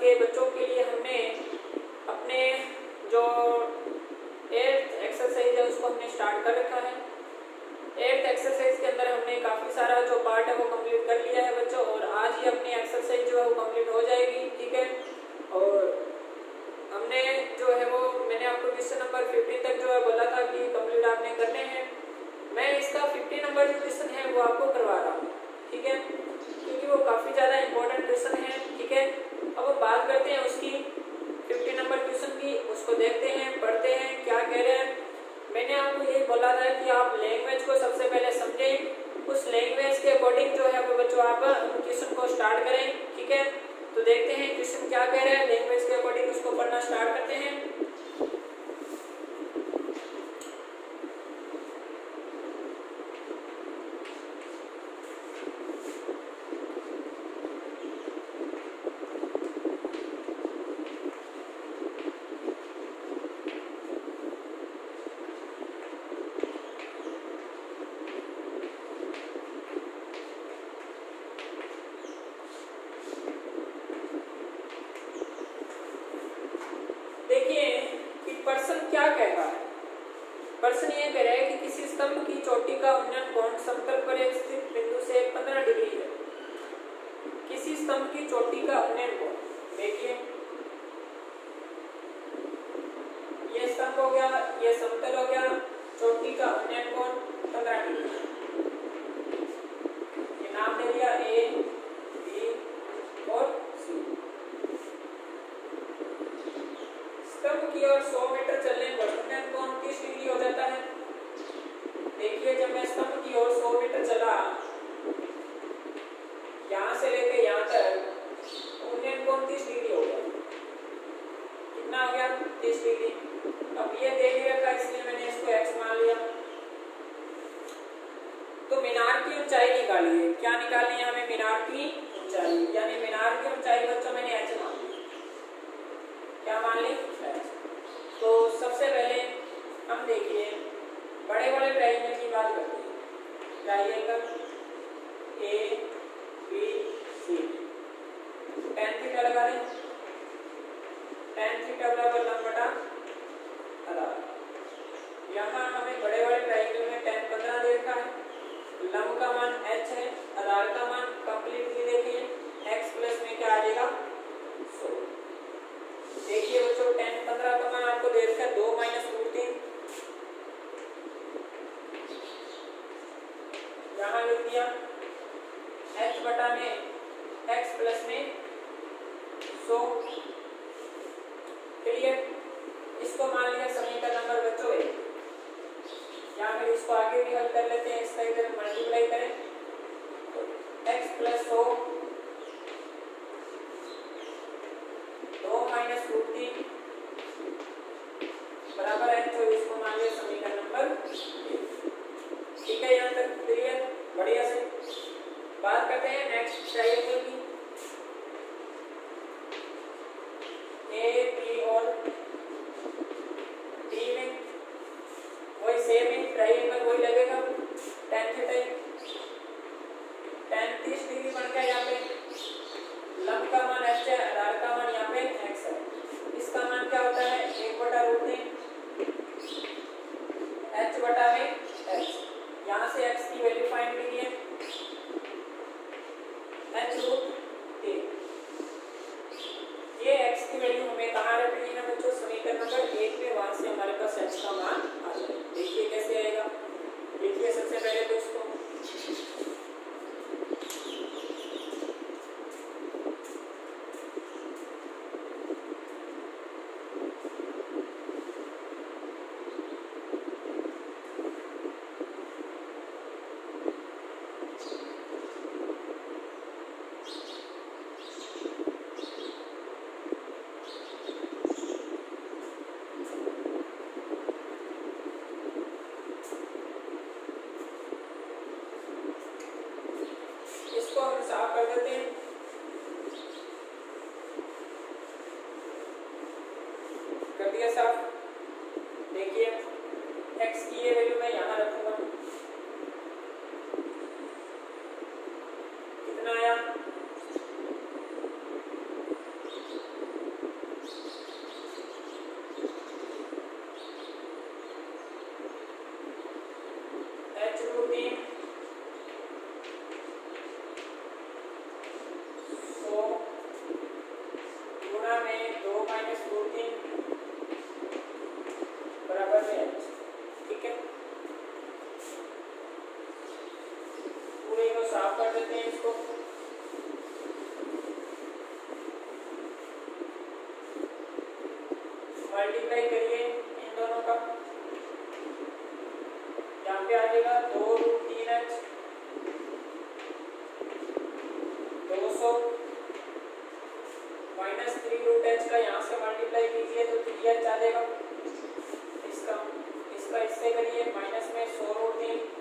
के बच्चों क्या कह रहा है प्रश्न ये कह रहा है कि किसी स्तंभ की चोटी का उन्नयन कोण समतल पर स्थित बिंदु से 15 डिग्री है। किसी स्तंभ की चोटी का उन्नयन कोण देखिए। ये स्तंभ हो गया, ये समतल हो गया, चोटी का उन्नयन कोण 15 डिग्री। कम किया और 100 मीटर चलने पर घूर्णन कोण किस डिग्री हो जाता है। देखिए, जब मैं स्तंभ की ओर 100 मीटर चला, यहाँ से लेके यहाँ तक घूर्णन कोण 30 डिग्री हो गया। कितना हो गया 30 डिग्री अब ये देख रखा इसलिए मैंने इसको x मान लिया। तो मीनार की ऊंचाई निकालिए। क्या निकालनी है हमें? मीनार की ऊंचाई। यानी मीनार की ऊंचाई, बच्चों, मैंने h मान ली। क्या मान ली? तो सबसे पहले हम देखिए, बड़े बड़े ट्राइंगल की बात करते हैं। Triangle A B C tan theta लगा दें। टेन थीटा लगा लंब मल्टीप्लाई करिए इन दोनों का। यहाँ पे आ जाएगा दो रूट तीन एच दो सौ। माइनस थ्री रूट एच का यहाँ से मल्टीप्लाई कीजिए तो थ्री एच आ जाएगा। इसका इसका इससे करिए माइनस में सौ रूट तीन।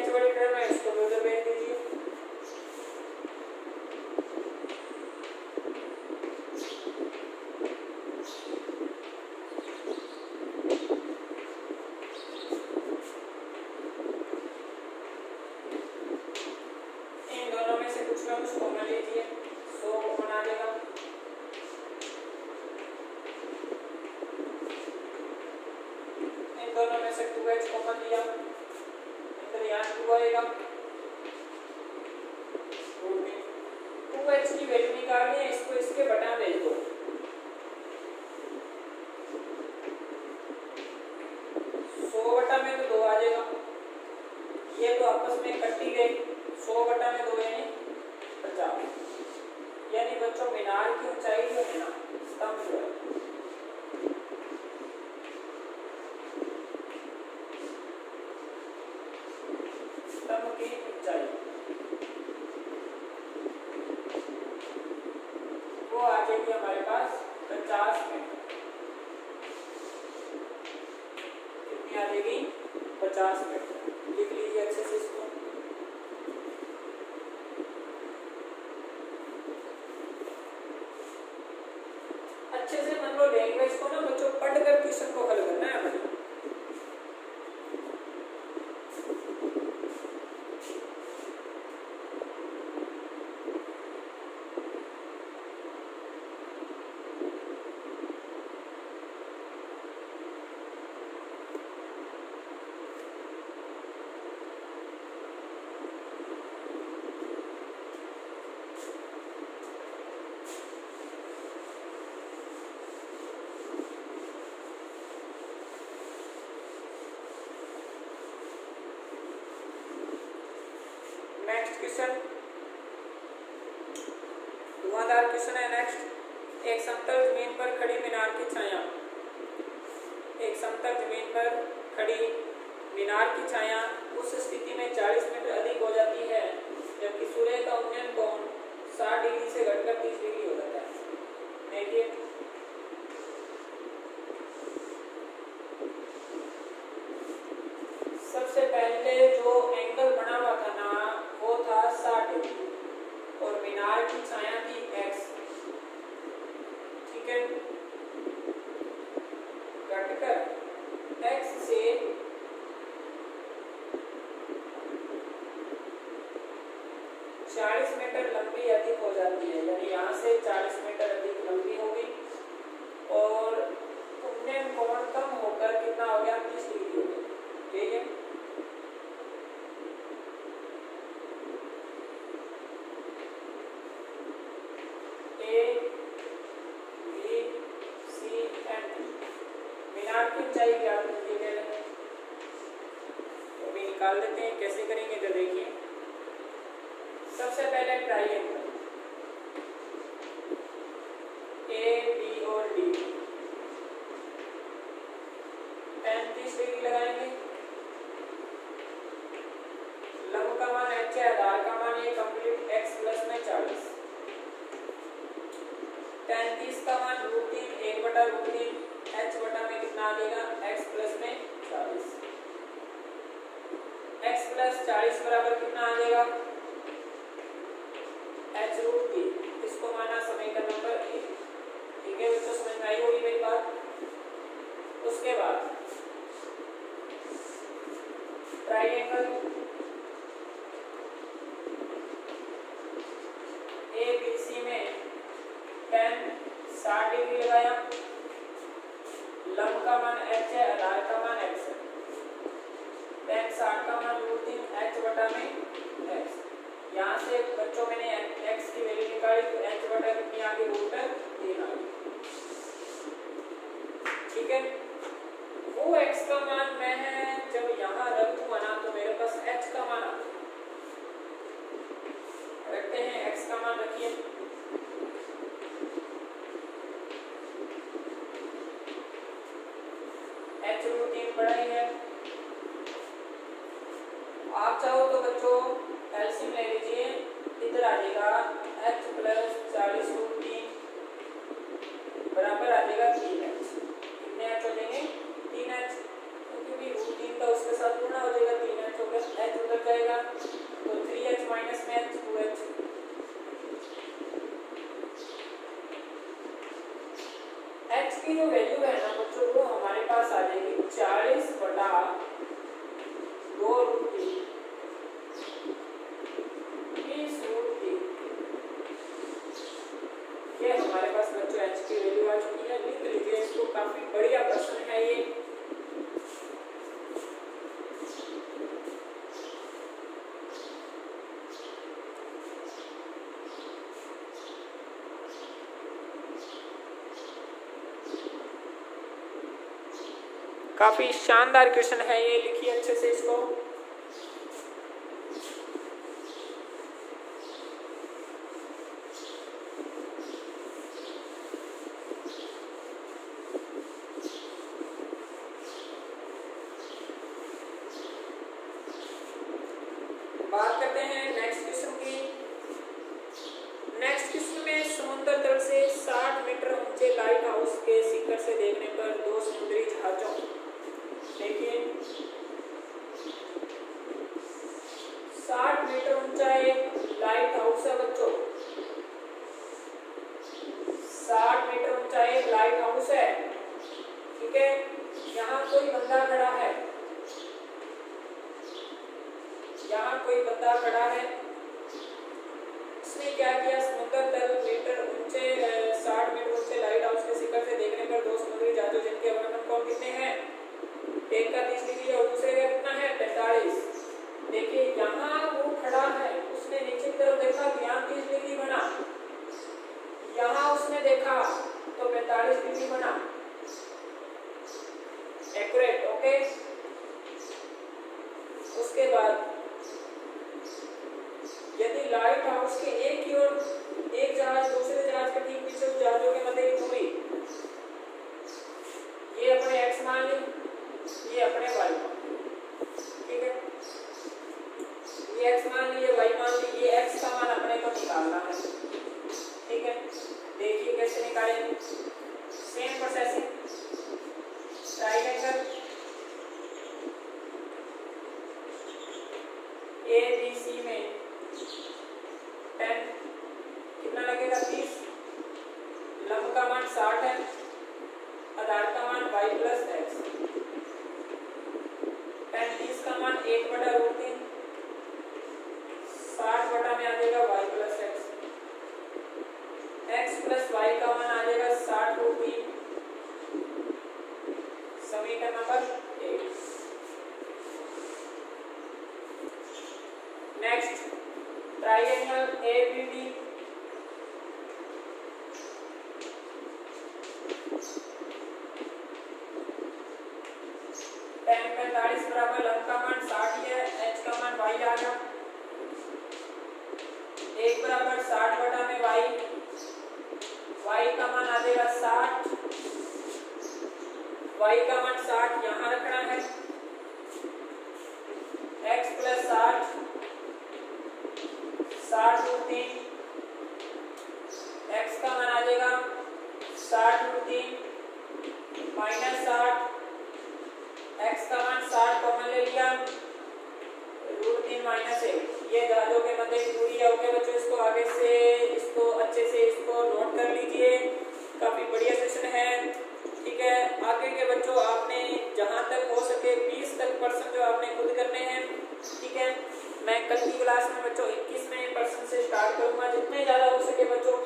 बेंच बड़े कर रहे हैं इसको दो दो बेंच दीजिए 在、じ。नेक्स्ट क्वेश्चन धुआंधार क्वेश्चन है नेक्स्ट एक समतल ज़मीन पर खड़ी मीनार की छाया। एक समतल ज़मीन पर खड़ी मीनार की छाया उस स्थिति में 40 मीटर अधिक हो जाती है, जबकि सूर्य का उन्नयन कोण 60 डिग्री से घटकर 30 डिग्री हो जाता है। देखिए ए में टेन साठ डिग्री लगाया। लंब का मान एच है, आधार का मान एक्स है। टेन साठ का मान रूट तीन एच बटा में एक्स यहाँ से बच्चों मैंने एक्स की वैल्यू निकाली तो एच बटा कितनी आ गई? रूट तीन आ ठीक है? वो x का मान मैं जब यहाँ रख दूँगा ना तो मेरे पास h का मान आ रखते हैं x का मान रखिए h रूट तीन बड़ा ही है आप चाहो तो बच्चों एलसीएम ले लीजिए इधर आ जाएगा h प्लस चालीस रूट तीन बराबर आ जाएगा तीन एच कितने एच हो जाएँगे तीन एच क्योंकि रूट तीन का उसके साथ गुणा हो जाएगा तीन एच हो गया एच उधर जाएगा तो थ्री एच माइनस में एच टू एच एच की जो वैल्यू है ना बच्चों वो हमारे पास आ जाएगी चालीस बटा दो रूट तीन बीस रूट तीन ये हमारे पास बच्चों एच की वैल्यू आ चुकी है लिख लीजिए इसको काफ़ी बढ़िया प्रश्न है ये काफ़ी शानदार क्वेश्चन है ये, लिखिए अच्छे से इसको। बात करते हैं नेक्स्ट क्वेश्चन की। नेक्स्ट क्वेश्चन में से 60 मीटर ऊँचे लाइट हाउस के शिखर से देखने पर दो समुद्री जहाजों देखिए। 60 मीटर ऊँचा एक लाइट हाउस है बच्चों। 60 मीटर ऊँचा एक लाइट हाउस है। ठीक है? यहाँ कोई बंदा खड़ा है। यहाँ कोई बंदा खड़ा है। क्या किया? समुद्र तल मीटर ऊँचे साठ मीटर ऊँचे लाइट हाउस के शिखर से देखने पर दो समुद्री जहाजों जिनके अवनमन कोण कितने हैं? एक का तीस डिग्री और दूसरे का कितना है पैंतालीस। देखिए, यहाँ वो खड़ा है, उसने नीचे की तरफ़ देखा, कि यहाँ तीस डिग्री बना। यहाँ उसने देखा तो पैंतालीस डिग्री बना एक्यूरेट ओके उसके बाद यदि लाइट हाउस के एक की ओर एक जहाज़ दूसरे जहाज़ के ठीक पीछे जहाजों के मध्य की दूरी ये अपने एक्स मान ली ये अपने वाई ठीक है ये एक्स मान ली ये वाई मान ली ये एक्स का मान अपने को निकालना है ठीक है देखिए कैसे निकालेंगे same processing triangle A B C में टेन कितना लगेगा तीस लंब का मान साठ है। साठ होती माइनस साठ एक्स का मान साठ कॉमन ले लिया। रूट तीन माइनस एट ये दादों के मध्य दूरी हो बच्चों? इसको आगे से, इसको अच्छे से इसको नोट कर लीजिए। काफ़ी बढ़िया सेशन है। ठीक है? आगे के बच्चों, आपने जहाँ तक हो सके 20 तक पर्सन जो आपने खुद करने हैं। ठीक है? मैं कल की क्लास में बच्चों 21 में पर्सन से स्टार्ट करूँगा। जितने ज़्यादा हो सके बच्चों